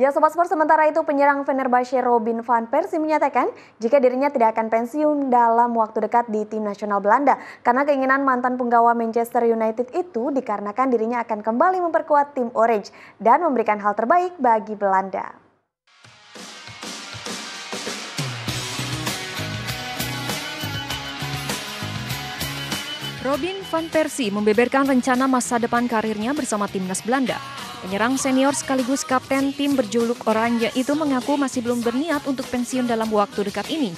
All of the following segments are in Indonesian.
Ya Sobat Sport, sementara itu penyerang Fenerbahce Robin van Persie menyatakan jika dirinya tidak akan pensiun dalam waktu dekat di tim nasional Belanda karena keinginan mantan penggawa Manchester United itu dikarenakan dirinya akan kembali memperkuat tim Orange dan memberikan hal terbaik bagi Belanda. Robin van Persie membeberkan rencana masa depan karirnya bersama timnas Belanda. Penyerang senior sekaligus kapten tim berjuluk Oranje itu mengaku masih belum berniat untuk pensiun dalam waktu dekat ini.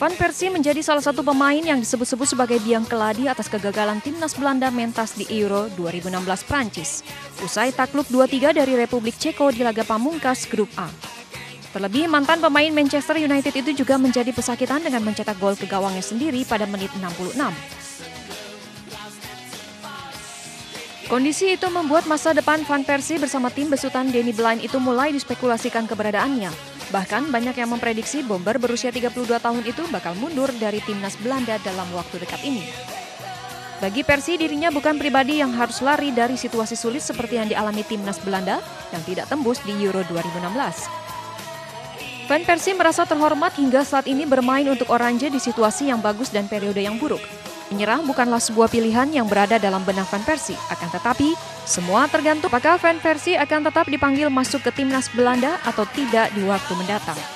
Van Persie menjadi salah satu pemain yang disebut-sebut sebagai biang keladi atas kegagalan timnas Belanda mentas di Euro 2016 Prancis. Usai takluk 2-3 dari Republik Ceko di laga pamungkas grup A. Terlebih, mantan pemain Manchester United itu juga menjadi pesakitan dengan mencetak gol ke gawangnya sendiri pada menit 66. Kondisi itu membuat masa depan Van Persie bersama tim besutan Danny Blind itu mulai dispekulasikan keberadaannya. Bahkan banyak yang memprediksi bomber berusia 32 tahun itu bakal mundur dari timnas Belanda dalam waktu dekat ini. Bagi Persie, dirinya bukan pribadi yang harus lari dari situasi sulit seperti yang dialami timnas Belanda yang tidak tembus di Euro 2016. Van Persie merasa terhormat hingga saat ini bermain untuk Oranje di situasi yang bagus dan periode yang buruk. Menyerah bukanlah sebuah pilihan yang berada dalam benak Van Persie, akan tetapi semua tergantung apakah Van Persie akan tetap dipanggil masuk ke timnas Belanda atau tidak di waktu mendatang.